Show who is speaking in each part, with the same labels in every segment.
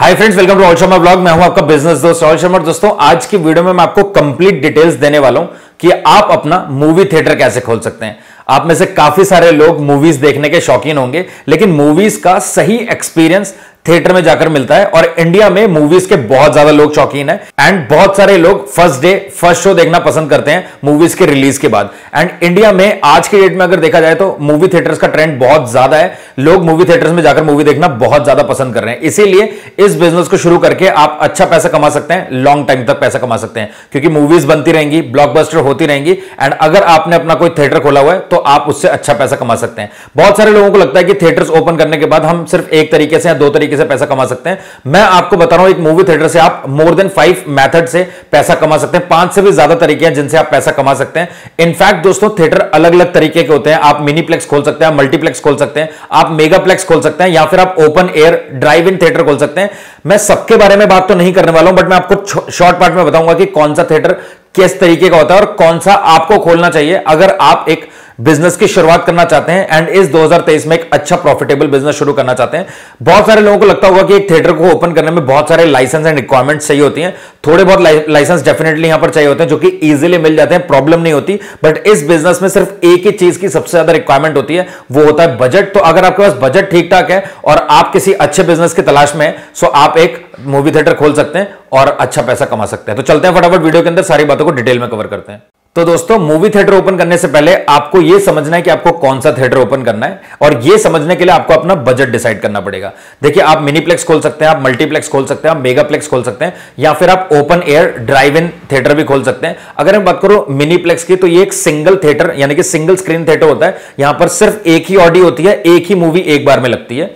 Speaker 1: Hi friends welcome to all Sharma blog मैं हूँ आपका बिज़नेस दोस्त ऑल शर्मा दोस्तों, आज की वीडियो में मैं आपको कंप्लीट डिटेल्स देने वाला हूँ कि आप अपना मूवी थिएटर कैसे खोल सकते हैं। आप में से काफ़ी सारे लोग मूवीज़ देखने के शौकीन होंगे, लेकिन मूवीज़ का सही एक्सपीरियंस थिएटर में जाकर मिलता है और इंडिया में मूवीज़ के बहुत ज़्यादा लोग शौकीन है एंड बहुत सारे लोग फ़र्स्ट डे फ़र्स्ट शो देखना पसंद करते हैं मूवीज़ के रिलीज़ के बाद। एंड इंडिया में आज के डेट में अगर देखा जाए तो मूवी थिएटर्स का ट्रेंड बहुत ज़्यादा है। लोग मूवी थिएटर्स में जाकर मूवी देखना बहुत ज़्यादा पसंद कर रहे हैं। इसीलिए इस बिज़नेस को शुरू करके आप अच्छा पैसा कमा सकते हैं लॉन्ग टाइम तक पैसा कमा सकते हैं। क्योंकि मूवीज़ बनती रहेंगी ब्लॉकबस्टर होती रहेंगी एंड अगर आपने अपना कोई थिएटर खोला हुआ है तो आप उससे अच्छा पैसा कमा सकते हैं। बहुत सारे लोगों को लगता है कि थिएटर्स ओपन करने के बाद हम सिर्फ़ एक तरीके से या दो तरीके से पैसा कमा सकते हैं। मैं आपको बता रहा हूँ, एक मूवी थिएटर से आप मोर देन फाइव मेथड से पैसा कमा सकते हैं। पाँच से भी ज़्यादा तरीके हैं जिनसे आप पैसा कमा सकते हैं। इनफैक्ट दोस्तों थिएटर अलग अलग तरीके के होते हैं। आप मिनीप्लेक्स खोल सकते हैं मल्टीप्लेक्स खोल सकते हैं, आप मेगाप्लेक्स खोल सकते हैं, या फिर आप open air drive in theatre खोल सकते हैं। मैं सबके बारे में बात तो नहीं करने वाला हूँ बट मैं आपको शॉर्ट पार्ट में बताऊँगा कि कौन सा थिएटर किस तरीके का होता है और कौन सा आपको खोलना चाहिए। अगर आप एक बिज़नेस की शुरुआत करना चाहते हैं एंड इस 2023 में एक अच्छा प्रॉफिटेबल बिज़नेस शुरू करना चाहते हैं। बहुत सारे लोगों को लगता होगा कि एक थिएटर को ओपन करने में बहुत सारे लाइसेंस एंड रिक्वायरमेंट्स चाहिए होती हैं। थोड़े बहुत लाइसेंस डेफिनेटली यहाँ पर चाहिए होते हैं जो कि इजीली मिल जाते हैं प्रॉब्लम नहीं होती। बट इस बिज़नेस में सिर्फ़ एक ही चीज़ की सबसे ज़्यादा रिक्वायरमेंट होती है, वो होता है बजट तो अगर आपके पास बजट ठीक ठाक है और आप किसी अच्छे बिज़नेस की तलाश में है सो आप एक मूवी थिएटर खोल सकते हैं और अच्छा पैसा कमा सकते हैं। तो चलते हैं फटाफट वीडियो के अंदर, सारी बातों को डिटेल में कवर करते हैं। तो दोस्तों मूवी थिएटर ओपन करने से पहले आपको यह समझना है कि आपको कौन सा थिएटर ओपन करना है और यह समझने के लिए आपको अपना बजट डिसाइड करना पड़ेगा। देखिए, आप मिनीप्लेक्स खोल सकते हैं, आप मल्टीप्लेक्स खोल सकते हैं, आप मेगाप्लेक्स खोल सकते हैं, या फिर आप open air drive in theatre भी खोल सकते हैं। अगर मैं बात करूँ मिनीप्लेक्स की तो ये एक सिंगल थिएटर यानी कि सिंगल स्क्रीन थिएटर होता है। यहाँ पर सिर्फ़ एक ही ऑडियो होती है, एक ही मूवी एक बार में लगती है।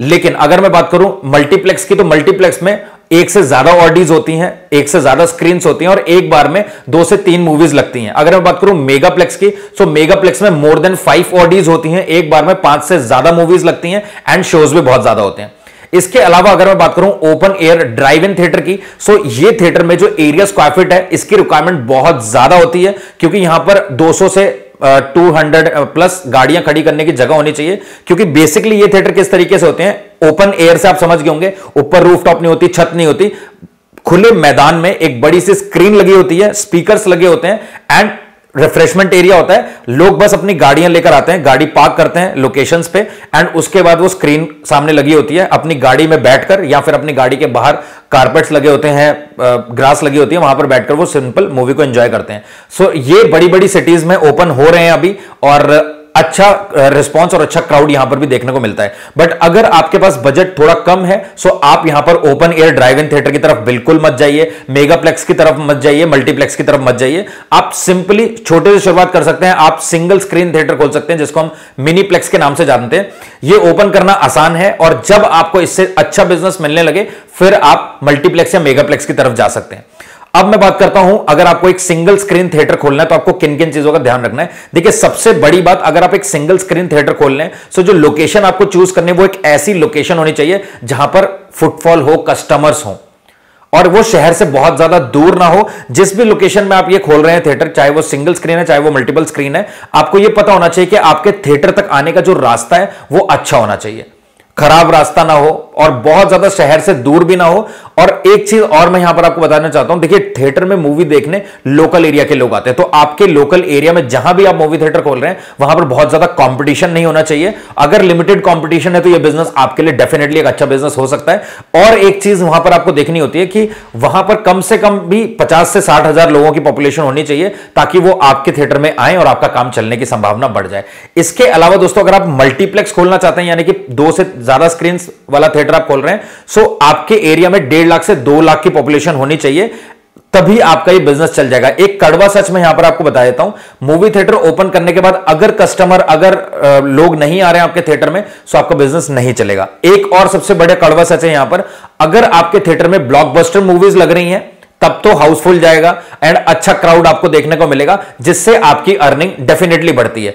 Speaker 1: लेकिन अगर मैं बात करूँ मल्टीप्लेक्स की तो मल्टीप्लेक्स में एक से ज़्यादा ऑडीज होती हैं, एक से ज़्यादा स्क्रीन होती हैं और एक बार में दो से तीन मूवीज़ लगती हैं। अगर मैं बात करूँ मेगाप्लेक्स की तो मेगाप्लेक्स में मोर देन फाइव ऑडीज होती हैं, एक बार में पाँच से ज़्यादा मूवीज़ लगती हैं एंड शोज़ भी बहुत ज़्यादा होते हैं। इसके अलावा अगर मैं बात करूँ open air drive in theatre की सो ये थिएटर में जो एरिया स्क्वायर फीट है, इसकी रिक्वायरमेंट बहुत ज़्यादा होती है, क्योंकि यहाँ पर 200 से टू हंड्रेड प्लस गाड़ियाँ खड़ी करने की जगह होनी चाहिए, क्योंकि बेसिकली ये थिएटर किस तरीके से होते हैं ओपन एयर से आप समझ गए होंगे ऊपर रूफ टॉप नहीं होती छत नहीं होती खुले मैदान में एक बड़ी सी स्क्रीन लगी होती है स्पीकर्स लगे होते हैं एंड रिफ्रेशमेंट एरिया होता है। लोग बस अपनी गाड़ियाँ लेकर आते हैं गाड़ी पार्क करते हैं लोकेशंस पे एंड उसके बाद वो स्क्रीन सामने लगी होती है अपनी गाड़ी में बैठकर या फिर अपनी गाड़ी के बाहर कारपेट्स लगे होते हैं ग्रास लगी होती है वहाँ पर बैठकर वो सिंपल मूवी को एंजॉय करते हैं। सो so, ये बड़ी बड़ी सिटीज़ में ओपन हो रहे हैं अभी और अच्छा रिस्पॉन्स और अच्छा क्राउड यहाँ पर भी देखने को मिलता है। बट अगर आपके पास बजट थोड़ा कम है सो आप यहाँ पर open air drive in theatre की तरफ़ बिल्कुल मत जाइए मेगाप्लेक्स की तरफ़ मत जाइए मल्टीप्लेक्स की तरफ़ मत जाइए। आप सिंपली छोटे से शुरुआत कर सकते हैं, आप सिंगल स्क्रीन थिएटर खोल सकते हैं, जिसको हम मिनीप्लेक्स के नाम से जानते हैं। ये ओपन करना आसान है, और जब आपको इससे अच्छा बिज़नेस मिलने लगे, फिर आप मल्टीप्लेक्स या मेगाप्लेक्स की तरफ़ जा सकते हैं। अब मैं बात करता हूँ, अगर आपको एक सिंगल स्क्रीन थिएटर खोलना है तो आपको किन किन चीज़ों का ध्यान रखना है? देखिए, सबसे बड़ी बात, अगर आप एक सिंगल स्क्रीन थिएटर खोल लें तो जो लोकेशन आपको चूज़ करनी है, वो एक ऐसी लोकेशन होनी चाहिए, जहाँ पर फुटफॉल हो कस्टमर्स हो। और वो शहर से बहुत ज़्यादा दूर ना हो, जिस भी लोकेशन में आप ये खोल रहे हैं थिएटर चाहे वो सिंगल स्क्रीन है, चाहे वो मल्टीपल स्क्रीन है, आपको ये पता होना चाहिए कि आपके थिएटर तक आने का जो रास्ता है, वो अच्छा होना चाहिए। खराब रास्ता ना हो और बहुत ज़्यादा शहर से दूर भी ना हो। और एक चीज़ और मैं यहाँ पर आपको बताना चाहता हूँ, देखिए थिएटर में मूवी देखने लोकल एरिया के लोग आते हैं। तो आपके लोकल एरिया में जहाँ भी आप मूवी थिएटर खोल रहे हैं, वहाँ पर बहुत ज़्यादा कंपटीशन नहीं होना चाहिए। अगर लिमिटेड कंपटीशन है तो यह बिज़नेस आपके लिए डेफिनेटली एक अच्छा बिज़नेस हो सकता है। और एक चीज़ वहाँ पर आपको देखनी होती है कि वहाँ पर कम से कम भी पचास से साठ हज़ार लोगों की पॉपुलेशन होनी चाहिए, ताकि वो आपके थिएटर में आए और आपका काम चलने की संभावना बढ़ जाए। इसके अलावा दोस्तों, अगर आप मल्टीप्लेक्स खोलना चाहते हैं, यानी कि दो से ज़्यादा स्क्रीन वाला थिएटर आप खोल रहे हैं। सो आपके एरिया में डेढ़ लाख से दो लाख की पॉपुलेशन होनी चाहिए, तभी आपका ये बिज़नेस चल जाएगा। एक कड़वा सच मैं यहाँ पर आपको बता देता हूँ मूवी थिएटर ओपन करने के बाद अगर कस्टमर अगर लोग नहीं आ रहे हैं आपके थिएटर में तो आपका बिज़नेस नहीं चलेगा। एक और सबसे बड़े कड़वा सच है यहाँ पर, अगर आपके थिएटर में ब्लॉकबस्टर मूवीज़ लग रही हैं, तब तो हाउसफुल जाएगा एंड अच्छा क्राउड आपको देखने को मिलेगा, जिससे आपकी अर्निंग डेफिनेटली बढ़ती है।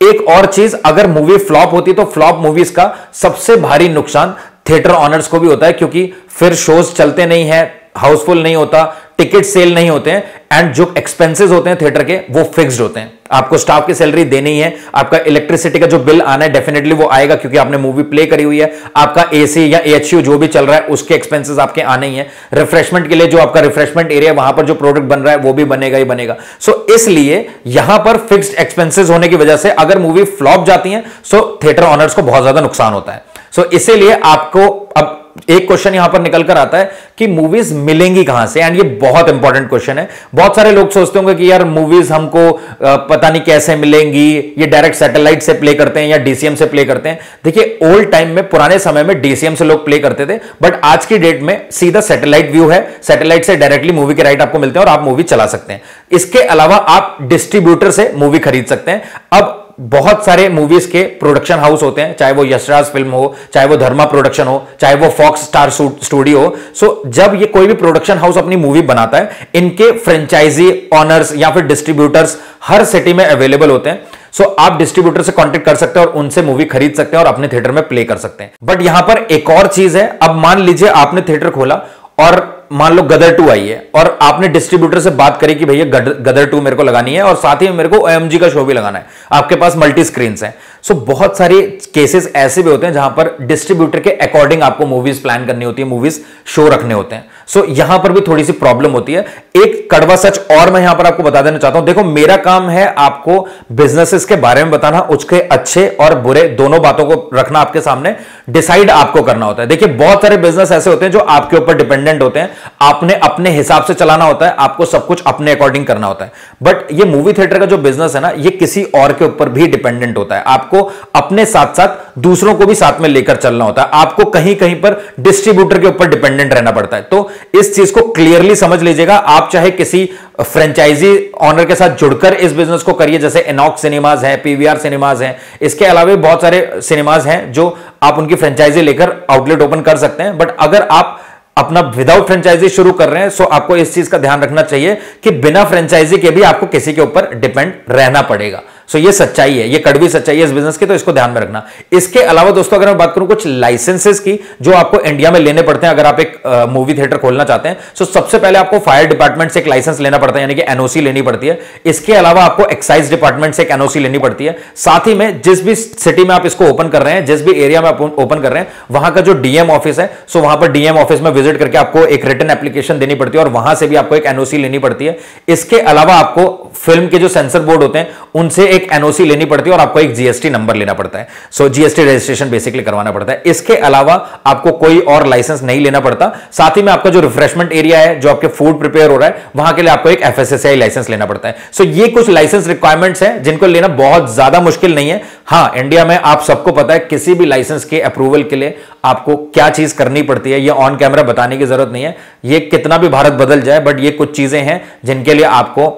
Speaker 1: एक और चीज़, अगर मूवी फ्लॉप होती तो फ्लॉप मूवीज़ का सबसे भारी नुकसान थिएटर ऑनर्स को भी होता है क्योंकि फिर शोज़ चलते नहीं है हाउसफुल नहीं होता टिकट सेल नहीं होते हैं एंड जो एक्सपेंसेस होते हैं थिएटर के वो फिक्स्ड होते हैं। आपको स्टाफ की सैलरी देनी है आपका इलेक्ट्रिसिटी का जो बिल आना है डेफिनेटली वो आएगा क्योंकि आपने मूवी प्ले करी हुई है आपका एसी या एचयू जो भी चल रहा है उसके एक्सपेंसेस आपके आने ही है। रिफ्रेशमेंट के लिए जो आपका रिफ्रेशमेंट एरिया वहाँ पर जो प्रोडक्ट बन रहा है वो भी बनेगा ही बनेगा। सो so, इसलिए यहाँ पर फिक्स्ड एक्सपेंसेस होने की वजह से अगर मूवी फ्लॉप जाती है सो थिएटर ऑनर्स को बहुत ज़्यादा नुकसान होता है। सो so, इसीलिए आपको अब एक क्वेश्चन यहाँ पर निकल कर आता है कि मूवीज़ मिलेंगी कहाँ से? एंड ये बहुत इंपॉर्टेंट क्वेश्चन है। बहुत सारे लोग सोचते होंगे कि यार मूवीज़ हमको पता नहीं कैसे मिलेंगी। ये डायरेक्ट सैटेलाइट से प्ले करते हैं या डीसीएम से प्ले करते हैं। देखिए ओल्ड टाइम में पुराने समय में डीसीएम से लोग प्ले करते थे। बट आज की डेट में सीधा सैटेलाइट व्यू है। सैटेलाइट से डायरेक्टली मूवी के राइट आपको मिलते हैं और आप मूवी चला सकते हैं। इसके अलावा आप डिस्ट्रीब्यूटर से मूवी खरीद सकते हैं। अब बहुत सारे मूवीज़ के प्रोडक्शन हाउस होते हैं चाहे वो यशराज फ़िल्म हो चाहे वो धर्मा प्रोडक्शन हो चाहे वो फॉक्स स्टार स्टूडियो हो। सो जब ये कोई भी प्रोडक्शन हाउस अपनी मूवी बनाता है इनके फ्रेंचाइजी ऑनर्स या फिर डिस्ट्रीब्यूटर्स हर सिटी में अवेलेबल होते हैं। सो so, आप डिस्ट्रीब्यूटर से कांटेक्ट कर सकते हैं और उनसे मूवी खरीद सकते हैं और अपने थिएटर में प्ले कर सकते हैं। बट यहाँ पर एक और चीज़ है अब मान लीजिए आपने थिएटर खोला और मान लो गदर टू आई है और आपने डिस्ट्रीब्यूटर से बात करी कि भैया गदर टू मेरे को लगानी है और साथ ही मेरे को ओ का शो भी लगाना है। आपके पास मल्टी स्क्रीन है। सो बहुत सारे केसेस ऐसे भी होते हैं जहाँ पर डिस्ट्रीब्यूटर के अकॉर्डिंग आपको मूवीज़ प्लान करनी होती है मूवीज़ शो रखने होते हैं। सो so, यहाँ पर भी थोड़ी सी प्रॉब्लम होती है। एक कड़वा सच और मैं यहाँ पर आपको बता देना चाहता हूँ। देखो मेरा काम है आपको बिजनेसेस के बारे में बताना उसके अच्छे और बुरे दोनों बातों को रखना आपके सामने। डिसाइड आपको करना होता है। देखिए बहुत सारे बिज़नेस ऐसे होते हैं जो आपके ऊपर डिपेंडेंट होते हैं। आपने अपने हिसाब से चलाना होता है आपको सब कुछ अपने अकॉर्डिंग करना होता है। बट ये मूवी थिएटर का जो बिज़नेस है ना ये किसी और के ऊपर भी डिपेंडेंट होता है। आपको अपने साथ साथ दूसरों को भी साथ में लेकर चलना होता है। आपको कहीं कहीं पर डिस्ट्रीब्यूटर के ऊपर डिपेंडेंट रहना पड़ता है। तो इस चीज़ को क्लियरली समझ लीजिएगा। आप चाहे किसी फ्रेंचाइजी ऑनर के साथ जुड़कर इस बिज़नेस को करिए, जैसे एनॉक सिनेमाज है पीवीआर सिनेमाज है। इसके अलावा बहुत सारे सिनेमाज हैं जो आप उनकी फ्रेंचाइजी लेकर आउटलेट ओपन कर सकते हैं। बट अगर आप अपना विदाउट फ्रेंचाइजी शुरू कर रहे हैं सो आपको इस चीज़ का ध्यान रखना चाहिए कि बिना फ्रेंचाइजी के भी आपको किसी के ऊपर डिपेंड रहना पड़ेगा। सो ये सच्चाई है, ये कड़वी सच्चाई है इस बिज़नेस की तो इसको ध्यान में रखना। इसके अलावा दोस्तों, अगर मैं बात करूँ कुछ लाइसेंसेस की, जो आपको इंडिया में लेने पड़ते हैं, अगर आप एक मूवी थिएटर खोलना चाहते हैं सो सबसे पहले आपको फायर डिपार्टमेंट से एक लाइसेंस लेना पड़ता है, यानी कि एनओसी लेनी पड़ती है। इसके अलावा आपको एक्साइज डिपार्टमेंट से एक एनओसी लेनी पड़ती है। साथ ही में, जिस भी सिटी में आप इसको ओपन कर रहे हैं, जिस भी एरिया में आप ओपन कर रहे हैं, वहाँ का जो डीएम ऑफ़िस है सो वहाँ पर डीएम ऑफ़िस में विज़िट करके आपको एक रिटर्न एप्लीकेशन देनी पड़ती है और वहाँ से भी आपको एक एनओसी लेनी पड़ती है। इसके अलावा आपको फ़िल्म के जो सेंसर बोर्ड होते हैं, उनसे एक एनओसी लेनी पड़ती है और आपको एक जीएसटी नंबर लेना पड़ता है। सो जीएसटी रजिस्ट्रेशन बेसिकली करवाना पड़ता है। इसके अलावा आपको कोई और लाइसेंस नहीं लेना पड़ता। साथ ही में आपका जो रिफ्रेशमेंट एरिया है, जो आपके फ़ूड प्रिपेयर हो रहा है, वहाँ के लिए आपको एक एफएसएसआई लाइसेंस लेना पड़ता है। सो ये कुछ लाइसेंस रिक्वायरमेंट्स हैं, जिनको लेना बहुत ज़्यादा मुश्किल नहीं है। हाँ इंडिया में आप सबको पता है, किसी भी लाइसेंस के अप्रूवल के लिए आपको क्या चीज़ करनी पड़ती है, ये ऑन कैमरा बताने की ज़रूरत नहीं है। ये कितना भी भारत बदल जाए बट ये कुछ चीज़ें हैं, जिनके लिए आपको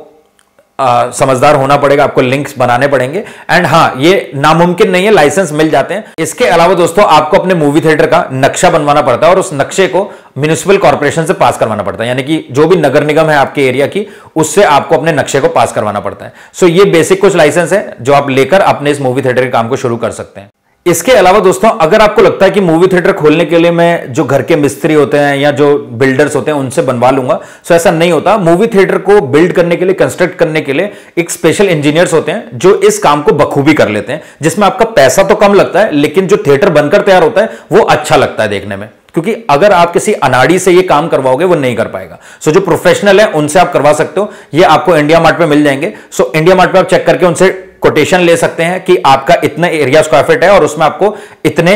Speaker 1: आ, समझदार होना पड़ेगा आपको लिंक्स बनाने पड़ेंगे। एंड हाँ ये नामुमकिन नहीं है लाइसेंस मिल जाते हैं। इसके अलावा दोस्तों आपको अपने मूवी थिएटर का नक्शा बनवाना पड़ता है और उस नक्शे को म्यूनिसिपल कॉर्पोरेशन से पास करवाना पड़ता है। यानी कि जो भी नगर निगम है आपके एरिया की उससे आपको अपने नक्शे को पास करवाना पड़ता है। सो ये बेसिक कुछ लाइसेंस है जो आप लेकर अपने इस मूवी थिएटर के काम को शुरू कर सकते हैं। इसके अलावा दोस्तों अगर आपको लगता है कि मूवी थिएटर खोलने के लिए मैं जो घर के मिस्त्री होते हैं या जो बिल्डर्स होते हैं उनसे बनवा लूँगा। सो ऐसा नहीं होता। मूवी थिएटर को बिल्ड करने के लिए कंस्ट्रक्ट करने के लिए एक स्पेशल इंजीनियर्स होते हैं जो इस काम को बखूबी कर लेते हैं जिसमें आपका पैसा तो कम लगता है लेकिन जो थिएटर बनकर तैयार होता है वो अच्छा लगता है देखने में। क्योंकि अगर आप किसी अनाड़ी से ये काम करवाओगे वो नहीं कर पाएगा। सो so, जो प्रोफेशनल है उनसे आप करवा सकते हो। ये आपको इंडिया मार्ट पे मिल जाएँगे। सो so, इंडिया मार्ट पे आप चेक करके उनसे कोटेशन ले सकते हैं कि आपका इतना एरिया स्क्वायर फीट है और उसमें आपको इतने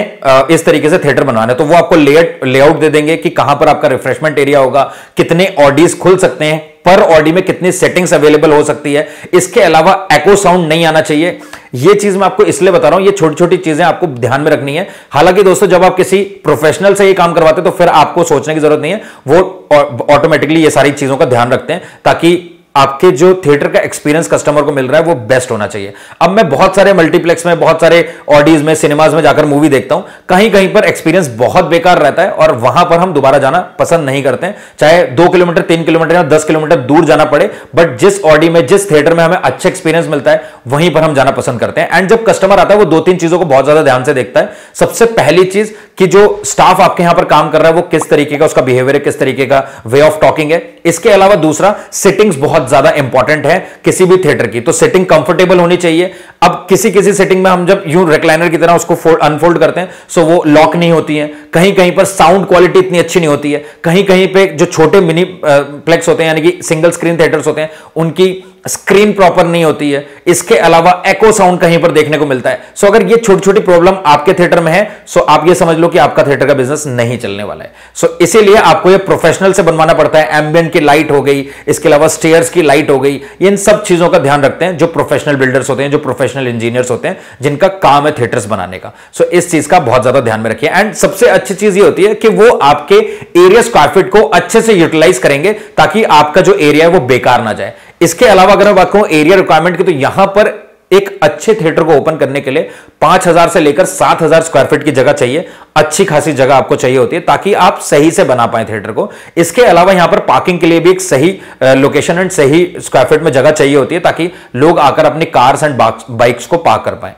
Speaker 1: इस तरीके से थिएटर बनवाना है। तो वो आपको लेआउट लेआउट दे देंगे कि कहाँ पर आपका रिफ्रेशमेंट एरिया होगा, कितने ऑडीज खुल सकते हैं, पर ऑडी में कितनी सेटिंग्स अवेलेबल हो सकती है। इसके अलावा एको साउंड नहीं आना चाहिए। ये चीज़ मैं आपको इसलिए बता रहा हूँ, ये छोटी छोटी चीज़ें आपको ध्यान में रखनी है। हालाँकि दोस्तों, जब आप किसी प्रोफेशनल से ये काम करवाते हैं तो फिर आपको सोचने की ज़रूरत नहीं है। वो ऑटोमेटिकली ये सारी चीज़ों का ध्यान रखते हैं, ताकि आपके जो थिएटर का एक्सपीरियंस कस्टमर को मिल रहा है, वो बेस्ट होना चाहिए। अब मैं बहुत सारे मल्टीप्लेक्स में, बहुत सारे ऑडीज में सिनेमाज में जाकर मूवी देखता हूँ कहीं कहीं पर एक्सपीरियंस बहुत बेकार रहता है और वहाँ पर हम दोबारा जाना पसंद नहीं करते हैं। चाहे दो किलोमीटर, तीन किलोमीटर या दस किलोमीटर दूर जाना पड़े बट जिस ऑडी में, जिस थिएटर में हमें अच्छा एक्सपीरियंस मिलता है, वहीं पर हम जाना पसंद करते हैं। एंड जब कस्टमर आता है, वो दो तीन चीज़ों को बहुत ज़्यादा ध्यान से देखता है। सबसे पहली चीज़ कि जो स्टाफ आपके यहाँ पर काम कर रहा है, वो किस तरीके का, उसका बिहेवियर है, किस तरीके का वे ऑफ़ टॉकिंग है। इसके अलावा दूसरा सिटिंग्स बहुत ज़्यादा इंपॉर्टेंट है किसी भी थिएटर की। तो सिटिंग कंफर्टेबल होनी चाहिए। अब किसी किसी सेटिंग में हम जब यूँ रिक्लाइनर की तरह उसको अनफोल्ड करते हैं सो वो लॉक नहीं होती है। कहीं कहीं पर साउंड क्वालिटी इतनी अच्छी नहीं होती है। कहीं कहीं पे जो छोटे मिनी प्लेक्स होते हैं, यानी कि सिंगल स्क्रीन थिएटर्स होते हैं, उनकी स्क्रीन प्रॉपर नहीं होती है। इसके अलावा एको साउंड कहीं पर देखने को मिलता है। सो अगर ये छोटी छोटी प्रॉब्लम आपके थिएटर में है सो आप ये समझ लो कि आपका थिएटर का बिज़नेस नहीं चलने वाला है। सो इसीलिए आपको ये प्रोफेशनल से बनवाना पड़ता है। एम्बियंट की लाइट हो गई, इसके अलावा स्टेयर्स की लाइट हो गई, इन सब चीज़ों का ध्यान रखते हैं जो प्रोफेशनल बिल्डर्स होते हैं, जो प्रोफेशनल इंजीनियर्स होते हैं, जिनका काम है थिएटर्स बनाने का। सो इस चीज़ का बहुत ज़्यादा ध्यान में रखिए। एंड सबसे अच्छी चीज़ ये होती है कि वो आपके एरिया स्क्वायर फीट को अच्छे से यूटिलाइज करेंगे, ताकि आपका जो एरिया है वो बेकार ना जाए। इसके अलावा अगर मैं बात करूँ एरिया रिक्वायरमेंट की तो यहाँ पर एक अच्छे थिएटर को ओपन करने के लिए 5000 से लेकर 7000 स्क्वायर फीट की जगह चाहिए। अच्छी खासी जगह आपको चाहिए होती है, ताकि आप सही से बना पाए थिएटर को। इसके अलावा यहाँ पर पार्किंग के लिए भी एक सही लोकेशन एंड सही स्क्वायर फीट में जगह चाहिए होती है, ताकि लोग आकर अपनी कार्स एंड बाइक्स को पार्क कर पाए।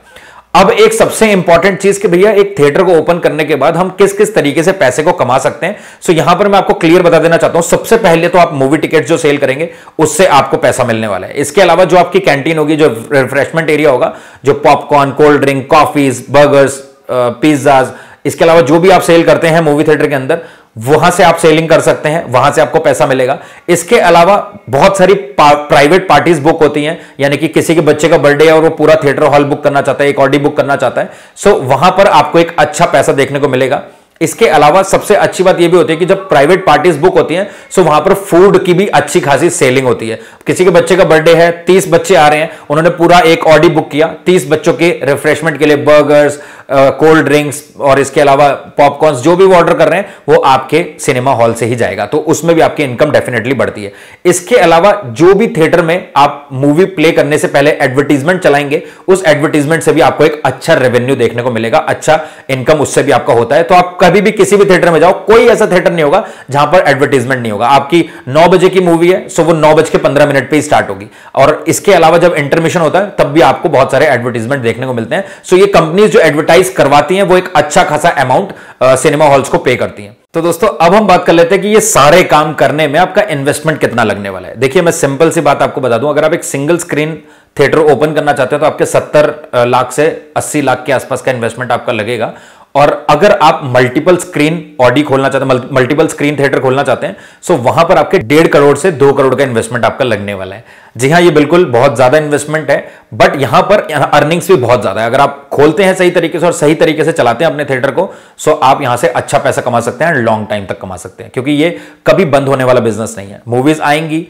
Speaker 1: अब एक सबसे इंपॉर्टेंट चीज़ कि भैया एक थिएटर को ओपन करने के बाद हम किस किस तरीके से पैसे को कमा सकते हैं। सो so, यहाँ पर मैं आपको क्लियर बता देना चाहता हूँ। सबसे पहले तो आप मूवी टिकट जो सेल करेंगे, उससे आपको पैसा मिलने वाला है। इसके अलावा जो आपकी कैंटीन होगी, जो रिफ्रेशमेंट एरिया होगा, जो popcorn cold drink coffees burgers pizzas इसके अलावा जो भी आप सेल करते हैं मूवी थिएटर के अंदर वहाँ से आप सेलिंग कर सकते हैं वहाँ से आपको पैसा मिलेगा। इसके अलावा बहुत सारी पा, प्राइवेट पार्टीज़ बुक होती हैं यानी कि किसी के बच्चे का बर्थडे है और वो पूरा थिएटर हॉल बुक करना चाहता है एक ऑडी बुक करना चाहता है। सो वहाँ पर आपको एक अच्छा पैसा देखने को मिलेगा। इसके अलावा सबसे अच्छी बात यह भी होती है कि जब प्राइवेट पार्टीज़ बुक होती हैं सो वहाँ पर फ़ूड की भी अच्छी खासी सेलिंग होती है। किसी के बच्चे का बर्थडे है, तीस बच्चे आ रहे हैं, उन्होंने पूरा एक ऑडी बुक किया, तीस बच्चों के रिफ्रेशमेंट के लिए बर्गर्स कोल्ड ड्रिंक्स और इसके अलावा पॉपकॉर्न जो भी वो ऑर्डर कर रहे हैं, वो आपके सिनेमा हॉल से ही जाएगा। तो उसमें भी आपकी इनकम डेफिनेटली बढ़ती है। इसके अलावा जो भी थिएटर में आप मूवी प्ले करने से पहले एडवर्टीजमेंट चलाएँगे, उस एडवर्टीजमेंट से भी आपको एक अच्छा रेवेन्यू देखने को मिलेगा अच्छा इनकम उससे भी आपका होता है। तो आप कभी भी किसी भी थिएटर में जाओ, कोई ऐसा थिएटर नहीं होगा जहाँ पर एडवर्टीजमेंट नहीं होगा। आपकी नौ बजे की मूवी है सो वो नौ बज के पंद्रह मिनट पर स्टार्ट होगी। और इसके अलावा जब इंटरमिशन होता है, तब भी आपको बहुत सारे एडवर्टीजमेंट देखने को मिलते हैं। सो ये कंपनीज़ जो एडवर्टाइज करवाती हैं, वो एक अच्छा खासा अमाउंट सिनेमा हॉल्स को पे करती हैं। तो दोस्तों, अब हम बात कर लेते हैं कि ये सारे काम करने में आपका इन्वेस्टमेंट कितना लगने वाला है। देखिए, मैं सिंपल सी बात आपको बता दूँ, अगर आप एक सिंगल स्क्रीन थिएटर ओपन करना चाहते हो तो आपके 70 लाख से 80 लाख के आसपास का इन्वेस्टमेंट आपका लगेगा। और अगर आप मल्टीपल स्क्रीन ऑडी खोलना चाहते हैं मल्टीपल स्क्रीन थिएटर खोलना चाहते हैं सो वहाँ पर आपके डेढ़ करोड़ से दो करोड़ का इन्वेस्टमेंट आपका लगने वाला है। जी हाँ ये बिल्कुल बहुत ज़्यादा इन्वेस्टमेंट है बट यहाँ पर अर्निंग्स भी बहुत ज़्यादा है। अगर आप खोलते हैं सही तरीके से और सही तरीके से चलाते हैं अपने थिएटर को सो आप यहाँ से अच्छा पैसा कमा सकते हैं लॉन्ग टाइम तक कमा सकते हैं, क्योंकि ये कभी बंद होने वाला बिज़नेस नहीं है। मूवीज़ आएँगी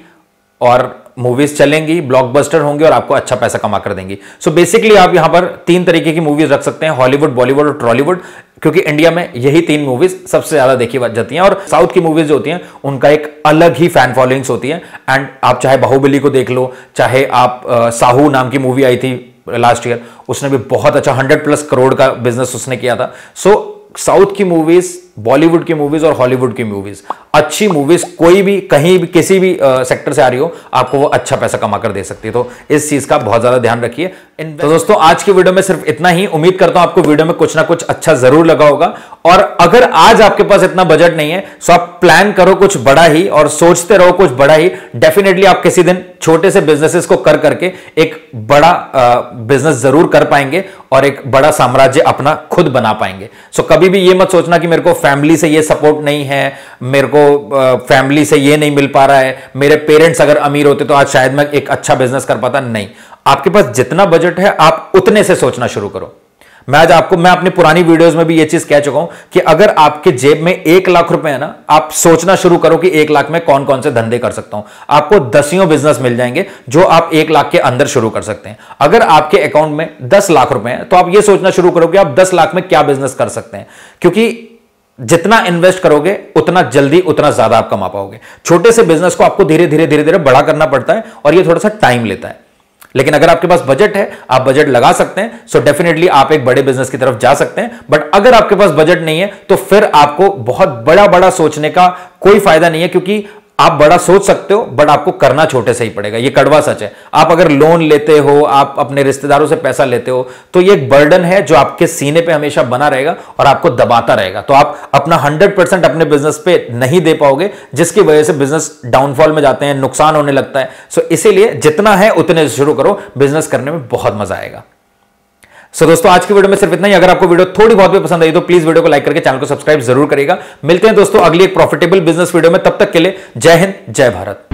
Speaker 1: और मूवीज़ चलेंगी ब्लॉकबस्टर होंगे और आपको अच्छा पैसा कमा कर देंगी। सो so बेसिकली आप यहाँ पर तीन तरीके की मूवीज़ रख सकते हैं हॉलीवुड बॉलीवुड और ट्रॉलीवुड क्योंकि इंडिया में यही तीन मूवीज़ सबसे ज़्यादा देखी जाती हैं और साउथ की मूवीज़ होती हैं उनका एक अलग ही फ़ैन फॉलोइंग्स होती है। एंड आप चाहे बाहुबली को देख लो चाहे आप साहू नाम की मूवी आई थी लास्ट ईयर उसने भी बहुत अच्छा हंड्रेड प्लस करोड़ का बिज़नेस उसने किया था। सो so, साउथ की मूवीज़ बॉलीवुड की मूवीज़ और हॉलीवुड की मूवीज़ अच्छी मूवीज़ कोई भी कहीं भी किसी भी सेक्टर से आ रही हो आपको वो अच्छा पैसा कमा कर दे सकती है। तो इस चीज़ का बहुत ज़्यादा ध्यान रखिए। तो दोस्तों आज की वीडियो में सिर्फ़ इतना ही। उम्मीद करता हूँ आपको वीडियो में कुछ ना कुछ अच्छा ज़रूर लगा होगा। और अगर आज आपके पास इतना बजट नहीं है सो आप प्लान करो कुछ बड़ा ही और सोचते रहो कुछ बड़ा ही। डेफिनेटली आप किसी दिन छोटे से बिजनेसेस को कर करके एक बड़ा बिज़नेस ज़रूर कर पाएँगे और एक बड़ा साम्राज्य अपना खुद बना पाएँगे। सो कभी भी ये मत सोचना कि मेरे को फैमिली से ये सपोर्ट नहीं है, मेरे को फैमिली से ये नहीं मिल पा रहा है, मेरे पेरेंट्स अगर अमीर होते तो आज शायद मैं एक अच्छा बिज़नेस कर पाता, नहीं। आपके पास जितना बजट है, आप उतने से सोचना शुरू करो। मैं आज आपको, मैं अपनी पुरानी वीडियोस में भी ये चीज़ कह चुका हूँ कि अगर आपके जेब में एक लाख रुपए है ना, आप सोचना शुरू करो कि एक लाख में कौन कौन से धंधे कर सकता हूँ। आपको दसियों बिज़नेस मिल जाएँगे, जो आप एक लाख के अंदर शुरू कर सकते हैं। अगर आपके अकाउंट में दस लाख रुपए हैं तो आप ये सोचना शुरू करो कि आप दस लाख में क्या बिज़नेस कर सकते हैं। क्योंकि जितना इन्वेस्ट करोगे, उतना जल्दी, उतना ज़्यादा आप कमा पाओगे। छोटे से बिज़नेस को आपको धीरे धीरे धीरे धीरे बड़ा करना पड़ता है और ये थोड़ा सा टाइम लेता है। लेकिन अगर आपके पास बजट है, आप बजट लगा सकते हैं सो डेफिनेटली आप एक बड़े बिज़नेस की तरफ़ जा सकते हैं। बट अगर आपके पास बजट नहीं है तो फिर आपको बहुत बड़ा बड़ा सोचने का कोई फ़ायदा नहीं है, क्योंकि आप बड़ा सोच सकते हो बट आपको करना छोटे से ही पड़ेगा। ये कड़वा सच है। आप अगर लोन लेते हो, आप अपने रिश्तेदारों से पैसा लेते हो तो ये एक बर्डन है जो आपके सीने पे हमेशा बना रहेगा और आपको दबाता रहेगा। तो आप अपना 100 परसेंट अपने बिज़नेस पे नहीं दे पाओगे, जिसकी वजह से बिज़नेस डाउनफॉल में जाते हैं, नुकसान होने लगता है। सो इसीलिए जितना है, उतने शुरू करो। बिज़नेस करने में बहुत मज़ा आएगा। सो दोस्तों, आज की वीडियो में सिर्फ़ इतना ही। अगर आपको वीडियो थोड़ी बहुत भी पसंद आई तो प्लीज़ वीडियो को लाइक करके चैनल को सब्सक्राइब ज़रूर करेगा मिलते हैं दोस्तों अगली एक प्रॉफिटेबल बिज़नेस वीडियो में। तब तक के लिए जय हिंद, जय भारत।